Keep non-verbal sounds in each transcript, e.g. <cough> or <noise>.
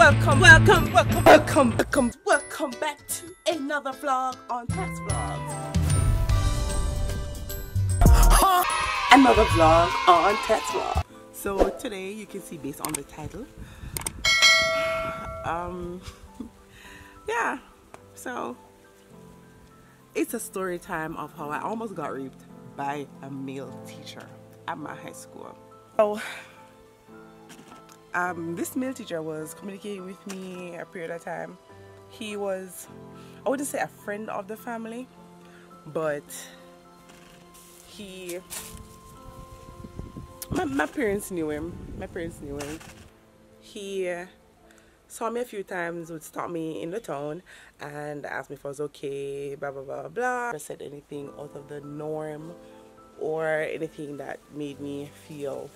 welcome, welcome, welcome, welcome, welcome, welcome back to another vlog on Taks Vlogs. Another vlog on Taks Vlog. So today you can see based on the title. Um <laughs> yeah, so it's a story time of how I almost got raped by a male teacher at my high school. So um, this male teacher was communicating with me a period of time. He was, I wouldn't say a friend of the family, but he, my, my parents knew him. My parents knew him. He saw me a few times, would stop me in the town and ask me if I was okay, blah, blah, blah, blah. Never said anything out of the norm or anything that made me feel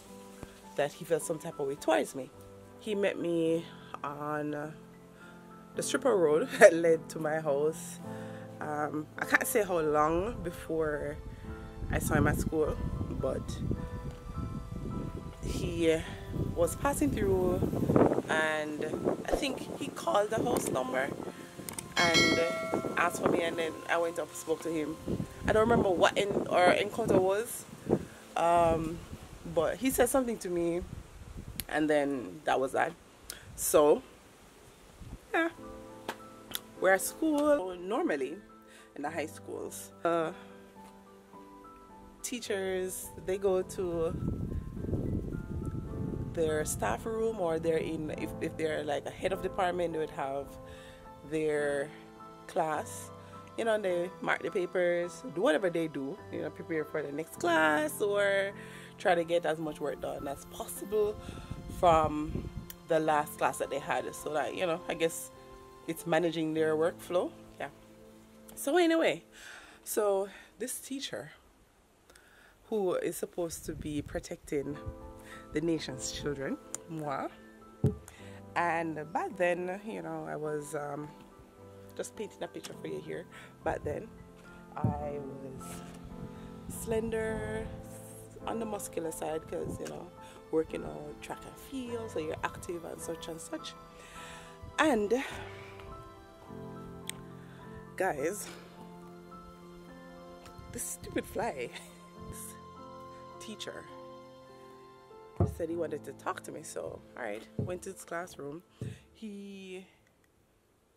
that he felt some type of way towards me. He met me on uh, the stripper road <laughs> that led to my house. Um, I can't say how long before I saw him at school, but he was passing through and I think he called the house number and asked for me and then I went up and spoke to him. I don't remember what in our encounter was. Um, but he said something to me and then that was that. So yeah. We're at school normally in the high schools. Uh, teachers they go to their staff room or they're in if, if they're like a head of department they would have their class you know they mark the papers do whatever they do you know prepare for the next class or try to get as much work done as possible from the last class that they had. So that you know I guess it's managing their workflow. Yeah. So anyway so this teacher who is supposed to be protecting the nation's children moi. And back then you know I was um, just painting a picture for you here. Back then I was slender on the muscular side because you know working on track and field so you're active and such and such. And guys this stupid fly <laughs> this teacher said he wanted to talk to me so all right went to his classroom. He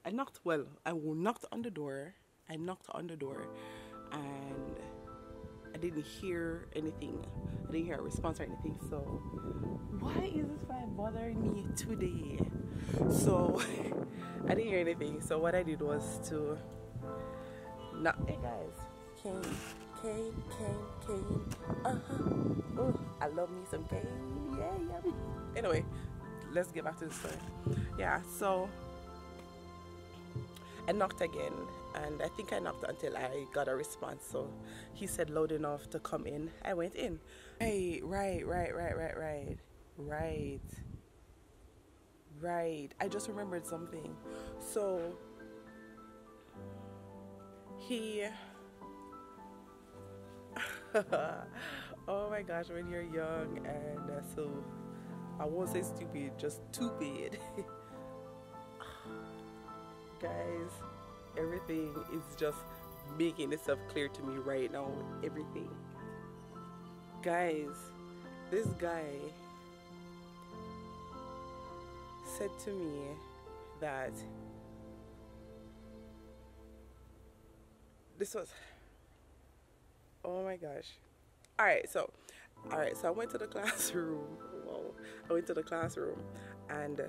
I knocked well I knocked on the door I knocked on the door and I didn't hear anything. I didn't hear a response or anything. So why is this fly bothering me today? So <laughs> I didn't hear anything. So what I did was to not hey guys, cane, cane, cane, cane. Uh-huh. Oh, I love me some cane. Yeah, yeah. Anyway, let's get back to the story. Yeah, so I knocked again and I think I knocked until I got a response. So he said loud enough to come in. I went in. Right, right, right, right, right, right, right, right. I just remembered something. So he. <laughs> oh my gosh, when you're young and uh, so I won't say stupid, just stupid. <laughs> Guys everything is just making itself clear to me right now. Everything. Guys, this guy said to me that this was oh my gosh all right so all right so i went to the <laughs> classroom Whoa. i went to the classroom and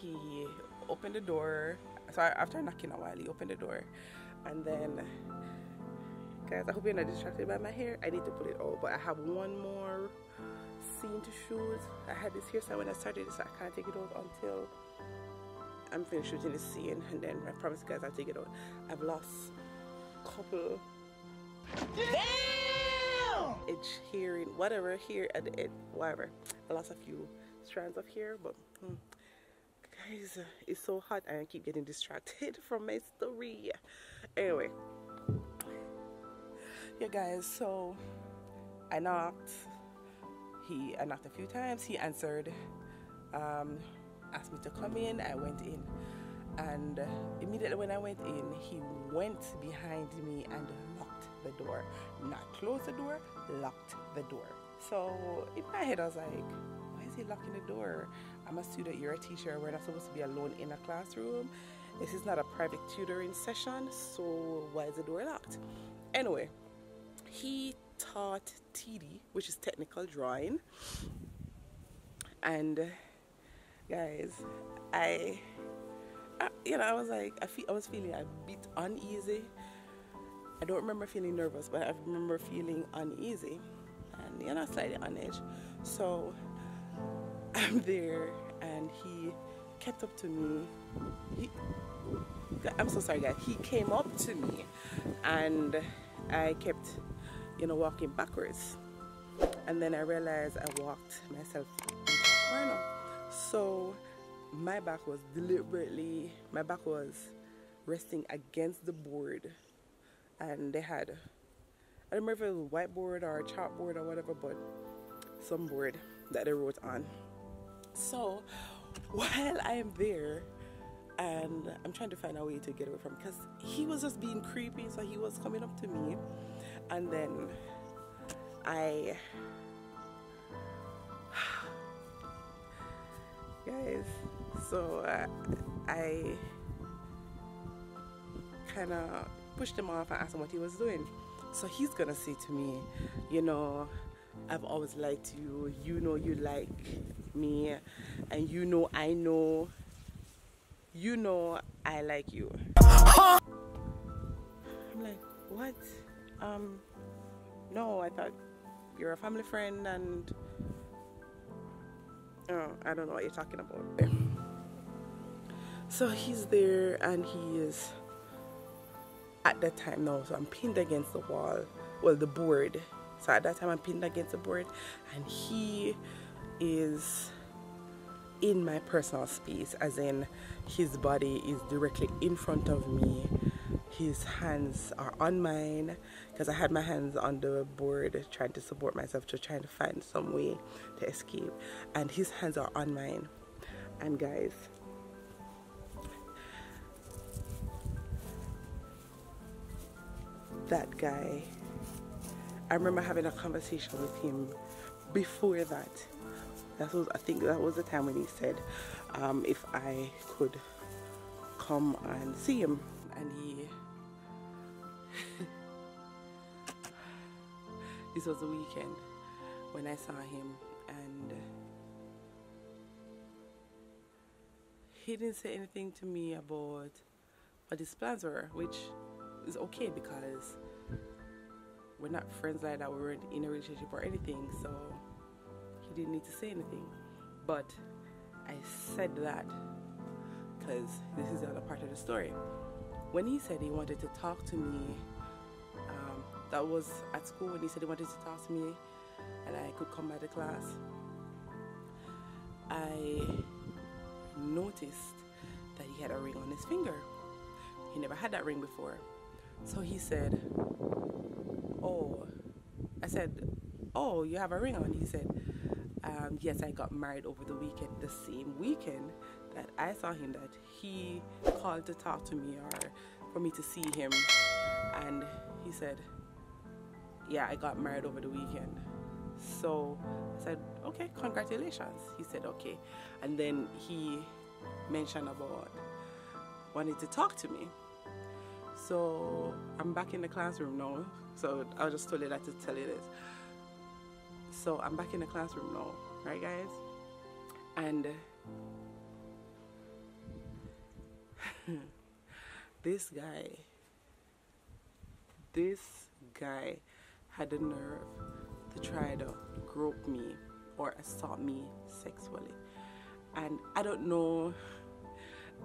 he opened the door so after knocking a while, he opened the door, and then, guys, I hope you're not distracted by my hair. I need to put it all but I have one more scene to shoot. I had this hairstyle when I started this, so I can't take it off until I'm finished shooting the scene, and then I promise you guys I'll take it out. I've lost a couple. Damn! Edge hearing, whatever, here at the edge, whatever. I lost a few strands of hair, but. Hmm guys it's so hot and I keep getting distracted <laughs> from my story anyway yeah guys so I knocked he I knocked a few times he answered um, asked me to come in. I went in. And immediately when I went in, he went behind me and locked the door. Not closed the door, locked the door. So in my head, I was like, why is he locking the door? I'm a student, you're a teacher, we're not supposed to be alone in a classroom. This is not a private tutoring session, so why is the door locked? Anyway, he taught TD, which is technical drawing. And guys, I, I, you know, I was like, I feel, I was feeling a bit uneasy. I don't remember feeling nervous, but I remember feeling uneasy and you know, slightly on edge. So <laughs> I'm there, and he kept up to me. He, I'm so sorry, guys. He came up to me, and I kept, you know, walking backwards. And then I realized I walked myself into a corner. So my back was deliberately, my back was resting against the board. And they had, I don't remember if it was a whiteboard or a chalkboard or whatever, but some board that they wrote on. So while I am there, and I'm trying to find a way to get away from because he was just being creepy. So he was coming up to me, and then I, <sighs> guys, so uh, I kind of pushed him off and asked him what he was doing. So he's gonna say to me, you know, I've always liked you. You know you like me, and you know I know you know I like you. I'm like, what? Um, no, I thought you're a family friend and oh, I don't know what you're talking about. So he's there and he is at that time now, so I'm pinned against the wall, well, the board. So at that time, I'm pinned against the board and he is in my personal space, as in his body is directly in front of me. His hands are on mine because I had my hands on the board trying to support myself, just trying to find some way to escape. And his hands are on mine. And guys, that guy, I remember having a conversation with him before that that was I think that was the time when he said um, if I could come and see him. And he <laughs> this was the weekend when I saw him and he didn't say anything to me about what his plans were which is okay because we're not friends like that. We weren't in a relationship or anything. So he didn't need to say anything. But I said that because this is the other part of the story. When he said he wanted to talk to me, um, that was at school when he said he wanted to talk to me and I could come by the class. I noticed that he had a ring on his finger. He never had that ring before. So he said, Oh, I said, Oh, you have a ring on? He said, um, yes, I got married over the weekend, the same weekend that I saw him, that he called to talk to me or for me to see him. And he said, Yeah, I got married over the weekend. So I said, Okay, congratulations. He said, Okay. And then he mentioned about wanting to talk to me. So I'm back in the classroom now. So I just told you that to tell you this. So I'm back in the classroom now, right, guys? And <laughs> this guy, this guy had the nerve to try to grope me or assault me sexually. And I don't know,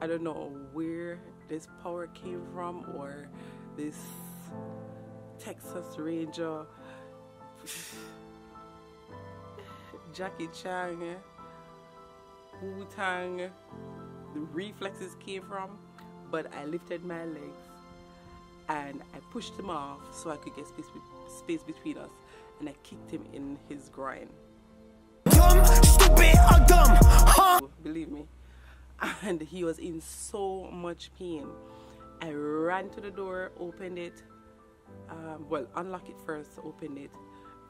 I don't know where this power came from or this Texas Ranger. <sighs> <laughs> Jackie Chan, Wu Tang, the reflexes came from. But I lifted my legs and I pushed him off so I could get space, space between us. And I kicked him in his groin. Dumb, stupid, or dumb, huh? Believe me. and he was in so much pain. I ran to the door, opened it, um, well, unlocked it first, opened it,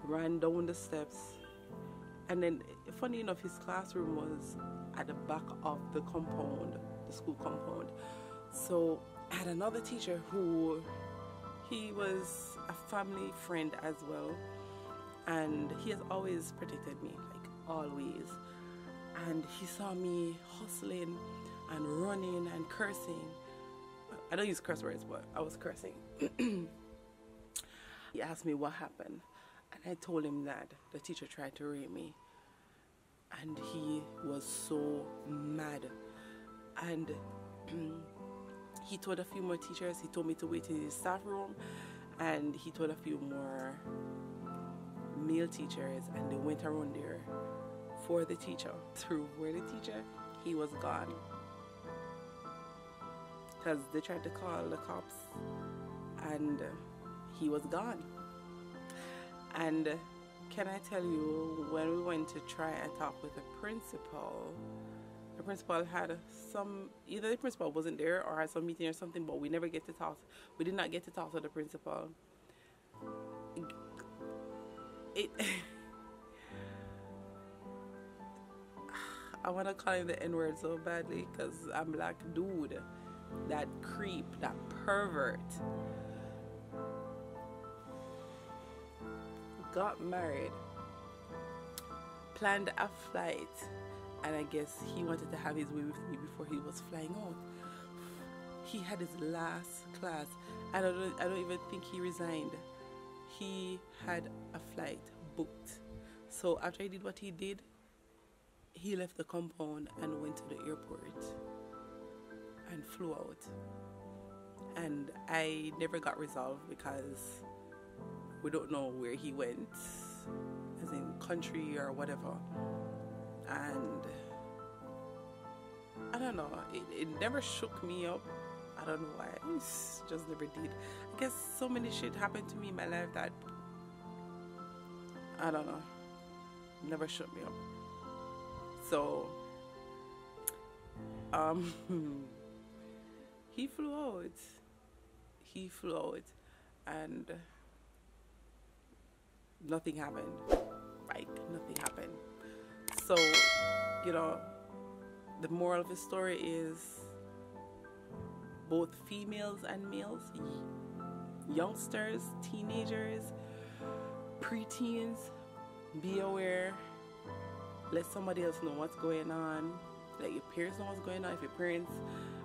ran down the steps, and then, funny enough, his classroom was at the back of the compound, the school compound. So I had another teacher who he was a family friend as well, and he has always protected me, like always. And he saw me hustling and running and cursing. I don't use curse words, but I was cursing. <clears throat> he asked me what happened, and I told him that the teacher tried to rape me. And he was so mad. And <clears throat> he told a few more teachers, he told me to wait in his staff room, and he told a few more male teachers, and they went around there for the teacher. <laughs> Through where the teacher, he was gone. Because they tried to call the cops, and he was gone. And can I tell you, when we went to try and talk with the principal, the principal had some, either the principal wasn't there or had some meeting or something, but we never get to talk. We did not get to talk to the principal. It. <laughs> I want to call him the N word so badly because I'm like, dude, that creep, that pervert got married, planned a flight, and I guess he wanted to have his way with me before he was flying out. He had his last class. I don't, I don't even think he resigned. He had a flight booked. So after he did what he did, he left the compound and went to the airport and flew out. And I never got resolved because we don't know where he went, as in country or whatever. And I don't know, it, it never shook me up. I don't know why. It just never did. I guess so many shit happened to me in my life that I don't know. Never shook me up. So um <laughs> he flew out. He flew out and nothing happened. Like nothing happened. So, you know, the moral of the story is both females and males, youngsters, teenagers, preteens, be aware. Let somebody else know what's going on. Let your parents know what's going on. If your parents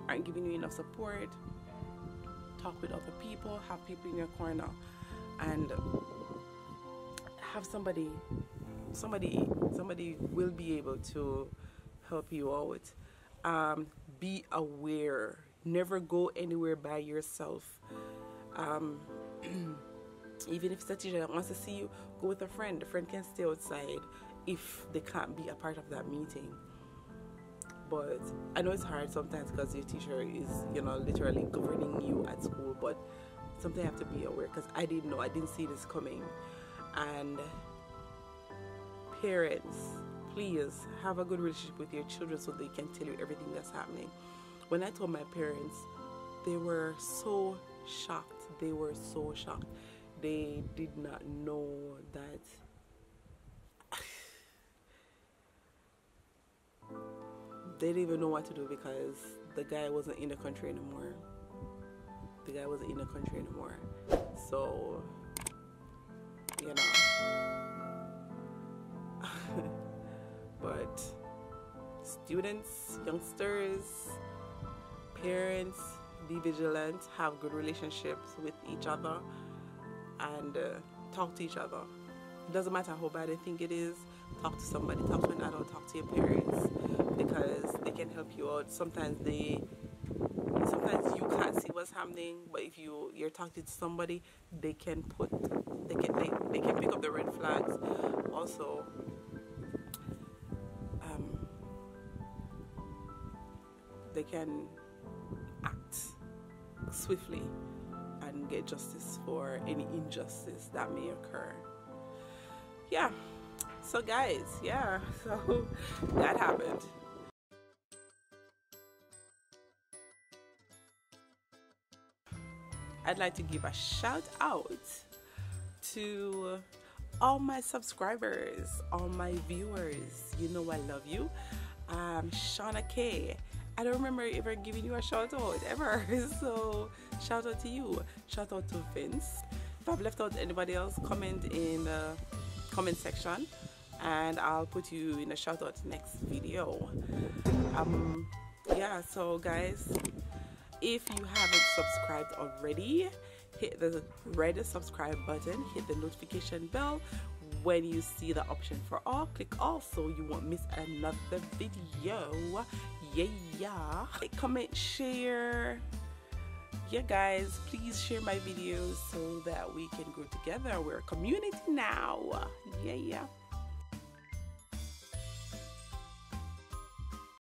aren't giving you enough support, talk with other people, have people in your corner, and have somebody somebody somebody will be able to help you out. Um, be aware. Never go anywhere by yourself. Um, <clears throat> even if it's a teacher that wants to see you go with a friend. A friend can stay outside if they can't be a part of that meeting. But i know it's hard sometimes because your teacher is you know literally governing you at school but something I have to be aware because I didn't know. I didn't see this coming and parents please have a good relationship with your children so they can tell you everything that's happening. When i told my parents they were so shocked. They were so shocked. They did not know that <sighs> they didn't even know what to do because the guy wasn't in the country anymore. The guy wasn't in the country anymore. So you know. <laughs> but students, youngsters, parents, be vigilant, have good relationships with each other, and uh, talk to each other. It doesn't matter how bad I think it is, talk to somebody, talk to an adult, talk to your parents, because they can help you out. Sometimes they sometimes you can't see what's happening but if you you're talking to somebody they can put they can they, they can pick up the red flags. Also um, they can act swiftly and get justice for any injustice that may occur. Yeah. So guys yeah. <laughs> So that happened. I'd like to give a shout out to all my subscribers, all my viewers. You know I love you. Um, Shauna K. I don't remember ever giving you a shout out ever. <laughs> So shout out to you. Shout out to Vince. If I've left out anybody else, comment in the comment section and I'll put you in a shout out next video. Um yeah, so guys, if you haven't subscribed already, hit the red subscribe button, hit the notification bell. When you see the option for all click all so you won't miss another video. Yeah yeah. Comment share. Yeah guys please share my videos so that we can grow together. We're a community now. Yeah yeah